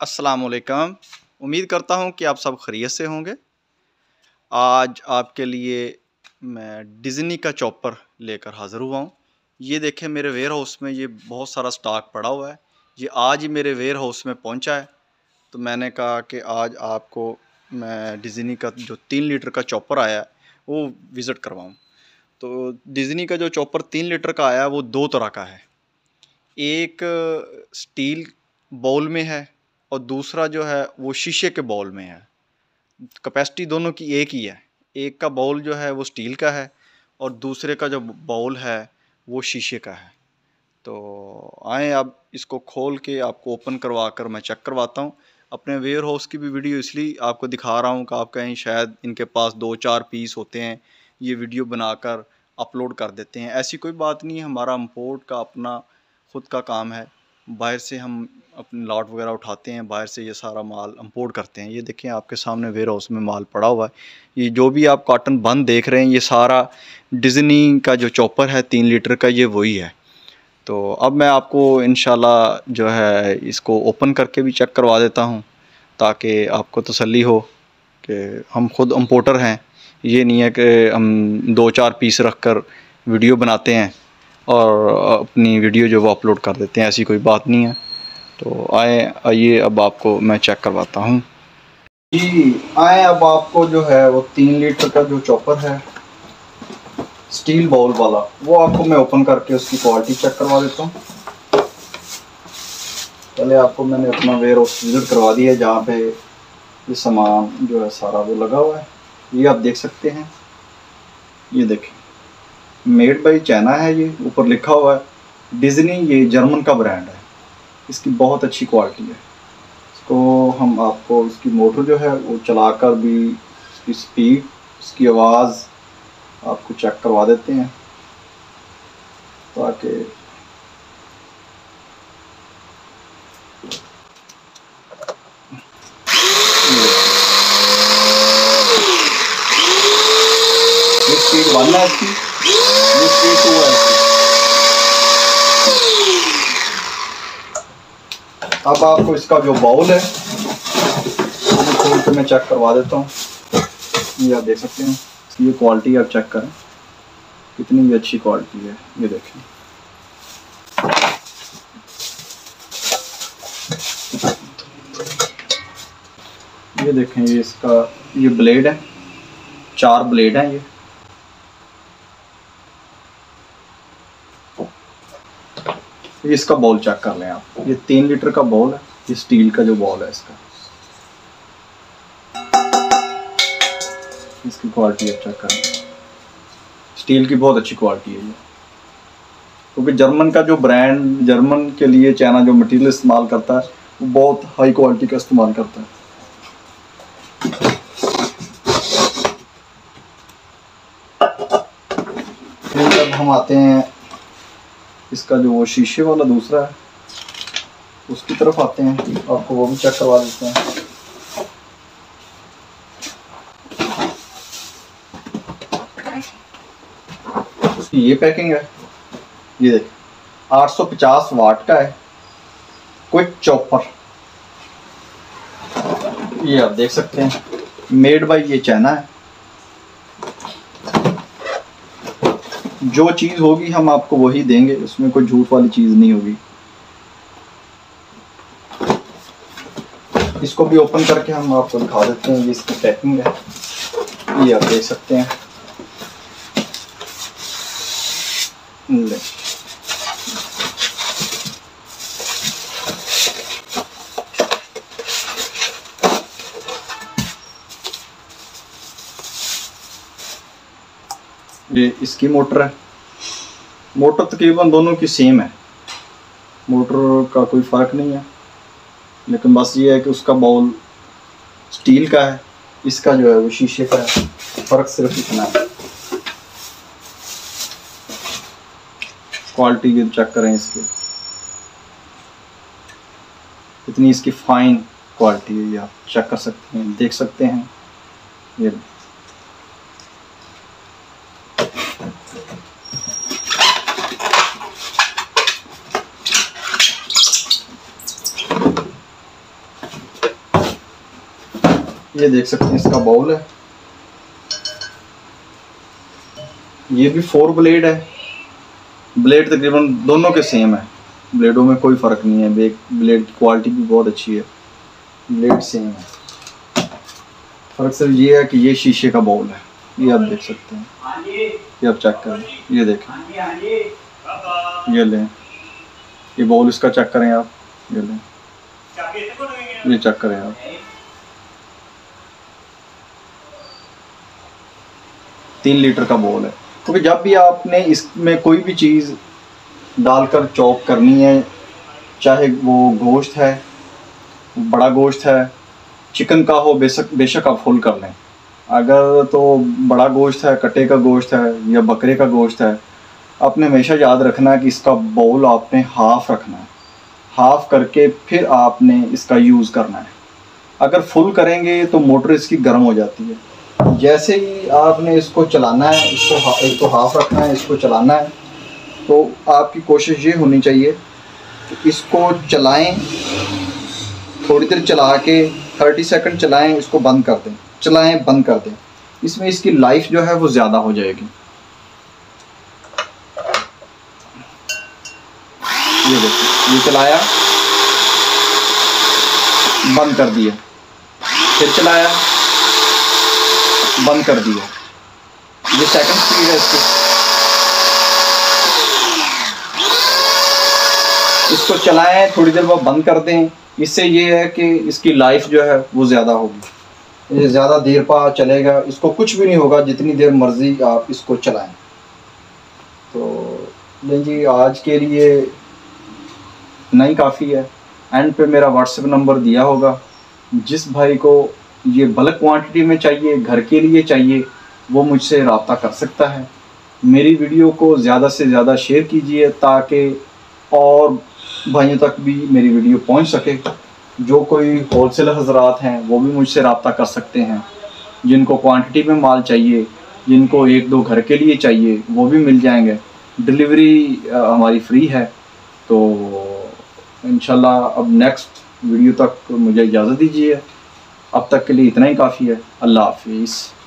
असलकम उम्मीद करता हूँ कि आप सब खरीत से होंगे। आज आपके लिए मैं डिज़नी का चॉपर लेकर हाज़िर हुआ हूँ। ये देखें मेरे वेयर हाउस में ये बहुत सारा स्टॉक पड़ा हुआ है। ये आज ही मेरे वेयर हाउस में पहुँचा है। तो मैंने कहा कि आज आपको मैं डिज़नी का जो तीन लीटर का चॉपर आया है, वो विज़िट करवाऊँ। तो डिज़नी का जो चॉपर तीन लीटर का आया है, वो दो तरह का है। एक स्टील बाउल में है और दूसरा जो है, वो शीशे के बॉल में है। कैपेसिटी दोनों की एक ही है। एक का बाउल जो है, वो स्टील का है और दूसरे का जो बाउल है, वो शीशे का है। तो आए अब इसको खोल के आपको ओपन करवा कर मैं चेक करवाता हूँ। अपने वेयर हाउस की भी वीडियो इसलिए आपको दिखा रहा हूँ कि आप कहीं शायद इनके पास दो चार पीस होते हैं, ये वीडियो बनाकर अपलोड कर देते हैं। ऐसी कोई बात नहीं है, हमारा इम्पोर्ट का अपना ख़ुद का काम है। बाहर से हम अपने लॉट वगैरह उठाते हैं, बाहर से ये सारा माल इम्पोर्ट करते हैं। ये देखें आपके सामने वेयर हाउस में माल पड़ा हुआ है। ये जो भी आप कॉटन बंद देख रहे हैं, ये सारा डिज़नी का जो चॉपर है, तीन लीटर का, ये वही है। तो अब मैं आपको इन जो है इसको ओपन करके भी चेक करवा देता हूँ, ताकि आपको तसली हो कि हम खुद इम्पोर्टर हैं। ये नहीं है कि हम दो चार पीस रख कर वीडियो बनाते हैं और अपनी वीडियो जो वो अपलोड कर देते हैं, ऐसी कोई बात नहीं है। तो आए, आइए, अब आपको मैं चेक करवाता हूँ। जी, आए, अब आपको जो है वो तीन लीटर का जो चॉपर है स्टील बाउल वाला, वो आपको मैं ओपन करके उसकी क्वालिटी चेक करवा देता हूँ। पहले आपको मैंने अपना वेयर हाउस विज़िट करवा दिया है जहाँ पे ये सामान जो है सारा वो लगा हुआ है। ये आप देख सकते हैं। ये देखें मेड बाई चाइना है ये, ऊपर लिखा हुआ है डिज़नी ये जर्मन का ब्रांड है। इसकी बहुत अच्छी क्वालिटी है। इसको हम आपको, इसकी मोटर जो है, वो चलाकर भी इसकी स्पीड इसकी आवाज़ आपको चेक करवा देते हैं। ताकि स्पीड वन है इसकी। अब आपको इसका जो बाउल है खोल के मैं चेक करवा देता हूँ। ये आप देख सकते हैं ये क्वालिटी आप चेक करें। कितनी भी अच्छी क्वालिटी है, ये देखें। ये देखें, ये इसका, ये ब्लेड है। चार ब्लेड हैं ये। ये इसका बॉल चेक कर लें आप। ये तीन लीटर का बॉल है, ये स्टील का जो बॉल है इसका। इसकी क्वालिटी चेक करें स्टील की बहुत अच्छी क्वालिटी है ये। क्योंकि जर्मन का जो ब्रांड जर्मन के लिए चाइना जो मटेरियल इस्तेमाल करता है, वो बहुत हाई क्वालिटी का इस्तेमाल करता है। हम आते हैं इसका जो शीशे वाला दूसरा है, उसकी तरफ़ आते हैं। आपको वो भी चेक करवा देते हैं। उसकी ये पैकिंग है। ये देख 850 वाट का है। क्विक चॉपर ये आप देख सकते हैं। मेड बाय ये चाइना है। जो चीज़ होगी हम आपको वही देंगे, उसमें कोई झूठ वाली चीज़ नहीं होगी। इसको भी ओपन करके हम आपको दिखा देते हैं ये इसकी पैकिंग है। ये आप देख सकते हैं। ले। ये इसकी मोटर है। मोटर तकरीबन दोनों की सेम है। मोटर का कोई फ़र्क नहीं है। लेकिन बस ये है कि उसका बाउल स्टील का है। इसका जो है वो शीशे का है। फ़र्क सिर्फ़ इतना है। क्वालिटी भी चेक करें इसकी। इतनी इसकी फाइन क्वालिटी है। आप चेक कर सकते हैं, देख सकते हैं। ये ये देख सकते हैं, इसका बाउल है। ये भी फोर ब्लेड है। ब्लेड तकरीबन दोनों के सेम है। ब्लेडों में कोई फ़र्क नहीं है। ब्लेड की क्वालिटी भी बहुत अच्छी है। ब्लेड सेम है। फ़र्क सिर्फ़ ये है कि ये शीशे का बाउल है। ये आप देख सकते हैं। ये आप चेक करें ये देखें। ये लें। ये बाउल इसका चेक करें आप। ये लें। ये चेक करें आप। तीन लीटर का बोल है। क्योंकि तो जब भी आपने इसमें कोई भी चीज़ डालकर चॉप करनी है, चाहे वो गोश्त है, बड़ा गोश्त है, चिकन का हो, बेशक बेशक आप फुल कर लें। अगर तो बड़ा गोश्त है कटे का गोश्त है, या बकरे का गोश्त है, आपने हमेशा याद रखना है कि इसका बाउल आपने हाफ़ रखना है। हाफ़ करके फिर आपने इसका यूज़ करना है। अगर फुल करेंगे तो मोटर इसकी गर्म हो जाती है। जैसे ही आपने इसको चलाना है, इसको एक तो हाफ़ रखना है, इसको चलाना है तो आपकी कोशिश ये होनी चाहिए कि इसको चलाएँ, थोड़ी देर चला के थर्टी सेकंड चलाएँ, इसको बंद कर दें, चलाएँ, बंद कर दें। इसमें इसकी लाइफ जो है वो ज़्यादा हो जाएगी। ये देखिए, ये चलाया, बंद कर दिया, फिर चलाया। बंद कर दिया। ये सेकंड स्पीड है इसकी। इसको चलाएँ, थोड़ी देर बाद बंद कर दें। इससे ये है कि इसकी लाइफ जो है, वो ज़्यादा होगी। ये ज़्यादा देर पा चलेगा। इसको कुछ भी नहीं होगा, जितनी देर मर्ज़ी आप इसको चलाएँ। तो नहीं जी, आज के लिए नहीं काफ़ी है। एंड पे मेरा व्हाट्सएप नंबर दिया होगा। जिस भाई को ये बल्क क्वांटिटी में चाहिए, घर के लिए चाहिए, वो मुझसे रबता कर सकता है। मेरी वीडियो को ज़्यादा से ज़्यादा शेयर कीजिए ताकि और भाइयों तक भी मेरी वीडियो पहुँच सके। जो कोई होल होलसेल हजरात हैं, वो भी मुझसे रबता कर सकते हैं। जिनको क्वांटिटी में माल चाहिए, जिनको एक दो घर के लिए चाहिए, वो भी मिल जाएँगे। डिलीवरी हमारी फ्री है तो इन अब नेक्स्ट वीडियो तक मुझे इजाज़त दीजिए। अब तक के लिए इतना ही काफ़ी है। अल्लाह हाफिज़।